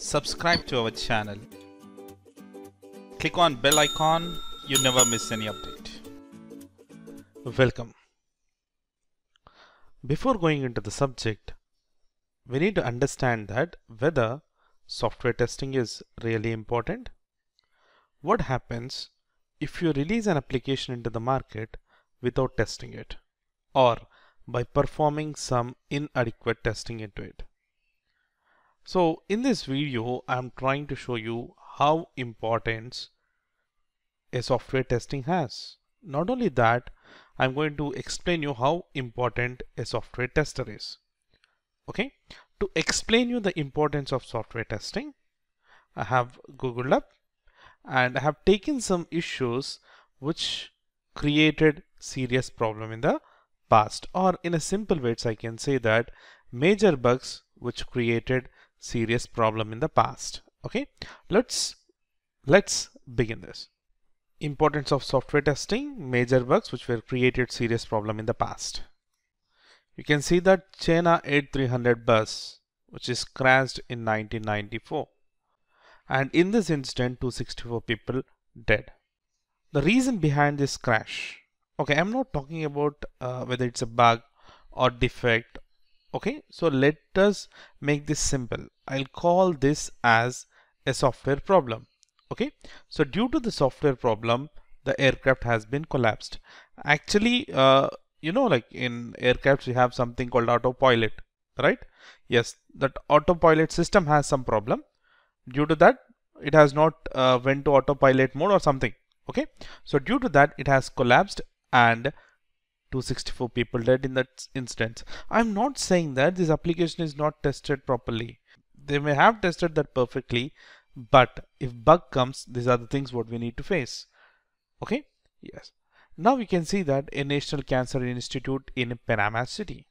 subscribe to our channel. Click on bell icon, you never miss any update. Welcome. Before going into the subject, we need to understand that whether software testing is really important. What happens if you release an application into the market without testing it or by performing some inadequate testing into it. So in this video, I'm trying to show you how important a software testing has. Not only that, I'm going to explain you how important a software tester is. Okay, to explain you the importance of software testing, I have Googled up and I have taken some issues which created serious problem in the past or in a simple words I can say that major bugs which created serious problem in the past. Okay? Let's let's begin this. Importance of software testing major bugs which were created serious problem in the past. You can see that Cessna 8300 bus which is crashed in 1994 and in this incident 264 people dead. The reason behind this crash okay I'm not talking about uh, whether it's a bug or defect okay so let us make this simple. I'll call this as a software problem. Okay so due to the software problem the aircraft has been collapsed. Actually uh, you know like in aircrafts we have something called autopilot right? Yes that autopilot system has some problem. Due to that it has not uh, went to autopilot mode or something. Okay so due to that it has collapsed and 264 people dead in that instance. I'm not saying that this application is not tested properly. They may have tested that perfectly, but if bug comes, these are the things what we need to face. Okay? Yes. Now we can see that a National Cancer Institute in Panama City.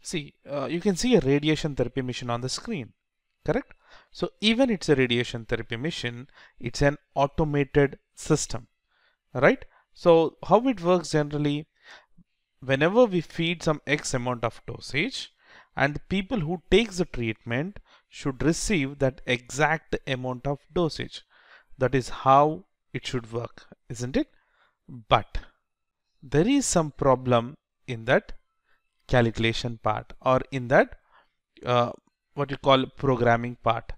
See, uh, you can see a radiation therapy mission on the screen, correct? So even it's a radiation therapy mission, it's an automated system, right? So how it works generally, whenever we feed some X amount of dosage and the people who takes the treatment should receive that exact amount of dosage. That is how it should work, isn't it? But there is some problem in that calculation part or in that uh, what you call programming part.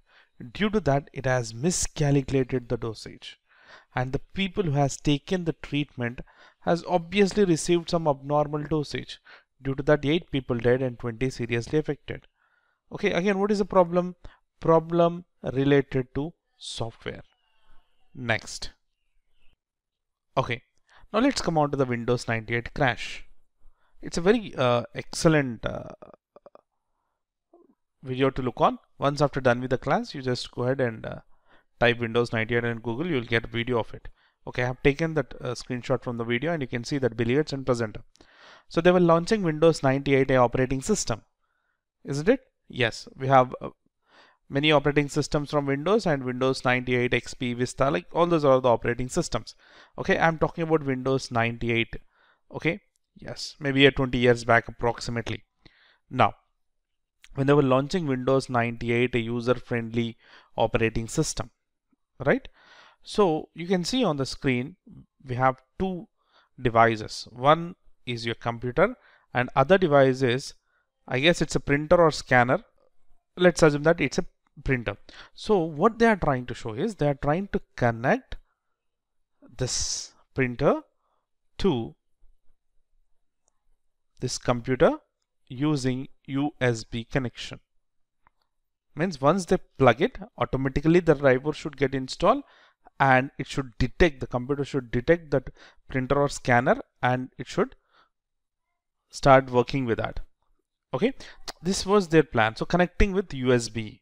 Due to that, it has miscalculated the dosage and the people who has taken the treatment has obviously received some abnormal dosage. Due to that 8 people died and 20 seriously affected. Okay, again what is the problem? Problem related to software. Next. Okay, now let's come on to the Windows 98 crash. It's a very uh, excellent uh, video to look on. Once after done with the class, you just go ahead and uh, type Windows 98 in Google, you'll get a video of it. Okay, I have taken that uh, screenshot from the video and you can see that Bill Gates and presenter. So they were launching Windows 98 a operating system, isn't it? Yes, we have uh, many operating systems from Windows and Windows 98, XP, Vista, like all those are the operating systems. Okay, I'm talking about Windows 98. Okay, yes, maybe a 20 years back approximately. Now, when they were launching Windows 98, a user-friendly operating system, right? So you can see on the screen, we have two devices. One is your computer and other device is, I guess it's a printer or scanner. Let's assume that it's a printer. So what they are trying to show is they are trying to connect this printer to this computer using USB connection means once they plug it automatically the driver should get installed and it should detect the computer should detect that printer or scanner and it should start working with that. Okay? This was their plan. So connecting with USB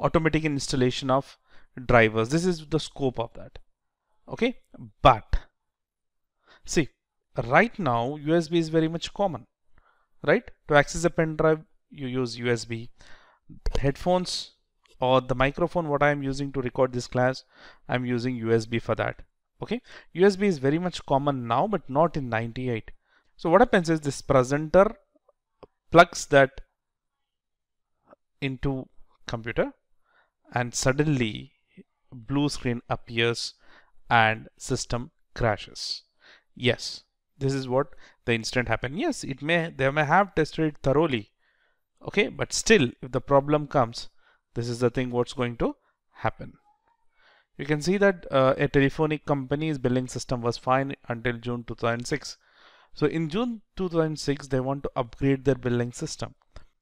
automatic installation of drivers. This is the scope of that. Okay? But see right now USB is very much common right? To access a pen drive you use USB headphones or the microphone what I am using to record this class I'm using USB for that okay USB is very much common now but not in 98 so what happens is this presenter plugs that into computer and suddenly blue screen appears and system crashes. Yes, this is what the incident happened. Yes, it may they may have tested it thoroughly. Okay, but still if the problem comes, this is the thing what's going to happen. You can see that uh, a telephonic company's billing system was fine until June 2006. So in June 2006, they want to upgrade their billing system.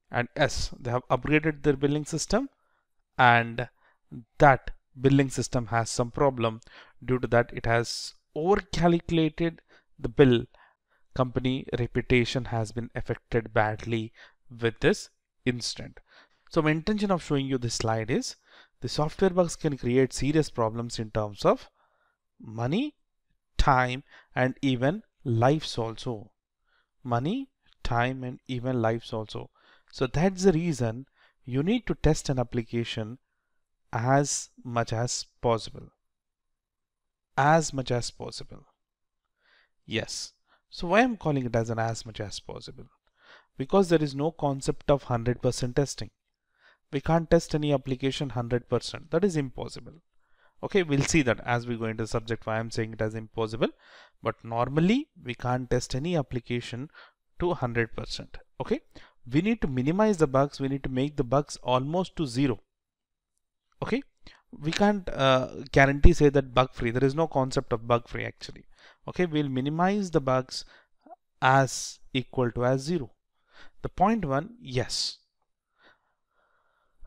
And yes, they have upgraded their billing system and that billing system has some problem due to that it has over calculated the bill company reputation has been affected badly with this incident so my intention of showing you this slide is the software bugs can create serious problems in terms of money time and even lives also money time and even lives also so that's the reason you need to test an application as much as possible. As much as possible. Yes. So why I'm calling it as an as much as possible? Because there is no concept of 100% testing. We can't test any application 100%. That is impossible. Okay, we'll see that as we go into the subject why I'm saying it as impossible. But normally we can't test any application to 100%. Okay, we need to minimize the bugs. We need to make the bugs almost to zero okay we can't uh, guarantee say that bug free there is no concept of bug free actually okay we'll minimize the bugs as equal to as zero the point one yes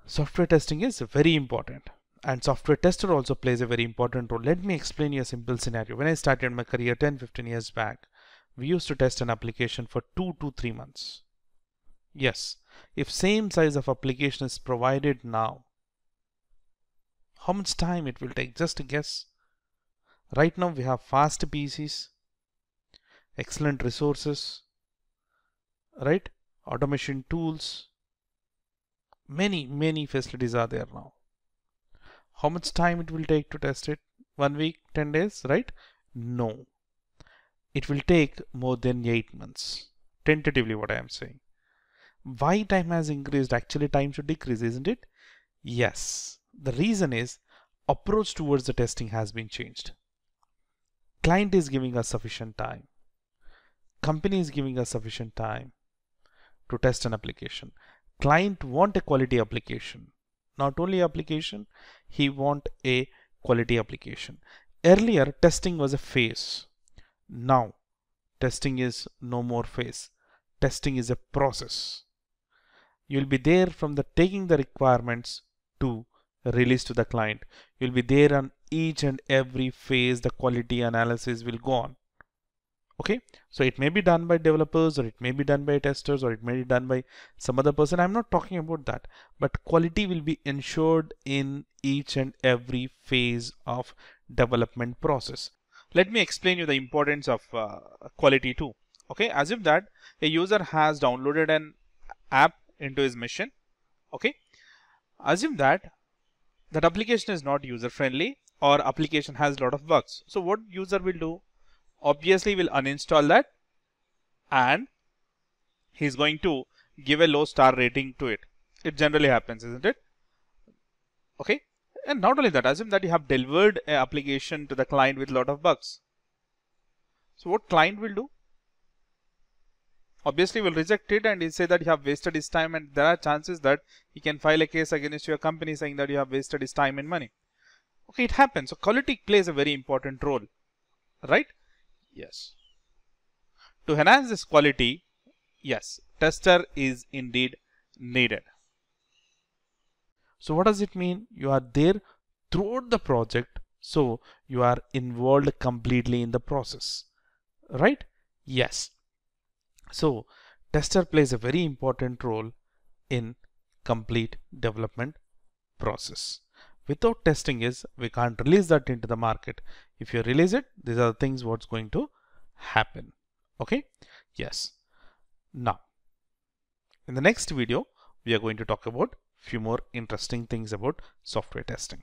software testing is very important and software tester also plays a very important role. Let me explain you a simple scenario. When i started my career 10 15 years back we used to test an application for 2 to 3 months. Yes if same size of application is provided now how much time it will take? Just a guess. Right now we have fast PCs excellent resources right? Automation tools many many facilities are there now. How much time it will take to test it? One week 10 days right? No. It will take more than 8 months. Tentatively what I am saying. Why time has increased? Actually time should decrease isn't it? Yes. The reason is approach towards the testing has been changed. Client is giving us sufficient time. Company is giving us sufficient time to test an application. Client want a quality application. Not only application, he want a quality application. Earlier, testing was a phase. Now, testing is no more phase. Testing is a process. You'll be there from the taking the requirements to release to the client. You'll be there on each and every phase the quality analysis will go on. Okay, so it may be done by developers or it may be done by testers or it may be done by some other person. I'm not talking about that, but quality will be ensured in each and every phase of development process. Let me explain you the importance of uh, quality too. Okay, as if that a user has downloaded an app into his machine. Okay, assume that that application is not user friendly or application has a lot of bugs. So what user will do? Obviously will uninstall that and he's going to give a low star rating to it. It generally happens, isn't it? Okay. And not only that, assume that you have delivered an application to the client with a lot of bugs. So what client will do? obviously will reject it and he'll say that you have wasted his time and there are chances that he can file a case against your company saying that you have wasted his time and money. Okay, it happens. So quality plays a very important role, right? Yes. To enhance this quality, yes, tester is indeed needed. So what does it mean? You are there throughout the project. So you are involved completely in the process, right? Yes. So tester plays a very important role in complete development process. Without testing is we can't release that into the market. If you release it, these are the things what's going to happen. Okay. Yes. Now, in the next video, we are going to talk about few more interesting things about software testing.